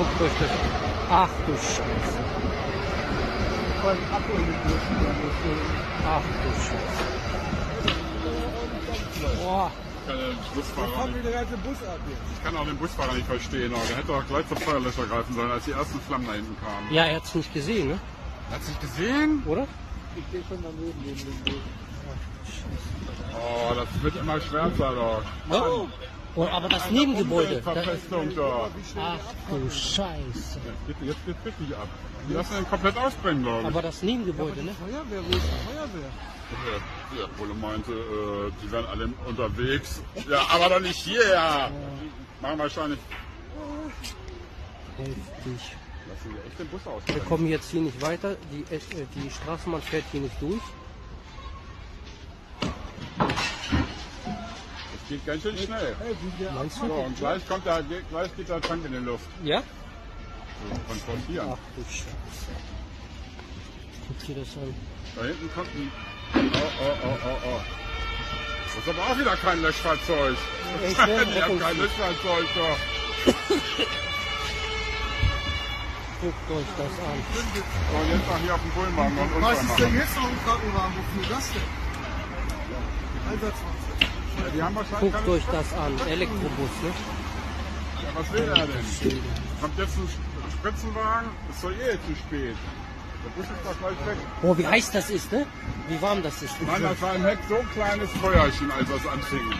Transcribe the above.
Guckt euch das Ach du Scheiße. Ach du Scheiße. Boah. Ich kann den Busfahrer nicht, ich kann auch den Busfahrer nicht verstehen, aber der hätte auch gleich zum Feuerlöscher greifen sollen, als die ersten Flammen da hinten kamen. Ja, er hat's nicht gesehen, ne? Hat sich gesehen? Oder? Ich stehe schon daneben neben dem Bus. Oh, das wird immer schwärzer doch. Oh. Oh, aber das Nebengebäude. Da, ach du Scheiße. Jetzt geht, jetzt geht richtig ab. Die lassen den komplett ausbrennen, glaube ich. Aber das Nebengebäude, ne? Feuerwehr, wo ist die Feuerwehr? Der Bulle meinte, äh, die wären alle unterwegs. Ja, aber doch nicht hier. Machen wahrscheinlich. Heftig. Lassen wir echt den Bus Wir ausbrennen. kommen jetzt hier nicht weiter. Die, äh, die Straßenbahn fährt hier nicht durch. Das geht ganz schön schnell. So, und gleich kommt der, gleich geht der Tank in die Luft. Ja? Konfrontieren. Ach du Scheiße. Guck dir das an. Da hinten kommt ein. Oh, oh, oh, oh, oh. Das ist aber auch wieder kein Löschfahrzeug. Ich haben kein. Löschfahrzeug doch. Guckt euch das an. So, und jetzt noch hier auf dem Bullenwagen einen Unfall Was ist denn jetzt noch im Krankenwagen? Wofür das denn? Einsatzfahrzeug. Guckt euch das an. Elektrobus, ne? Ja, was will er denn? Kommt jetzt ein Spritzenwagen? Ist doch eh zu spät. Der Bus ist doch gleich weg. Boah, wie heiß das ist, ne? Wie warm das ist. Mann, das war im Heck so ein kleines Feuerchen, als das anfing.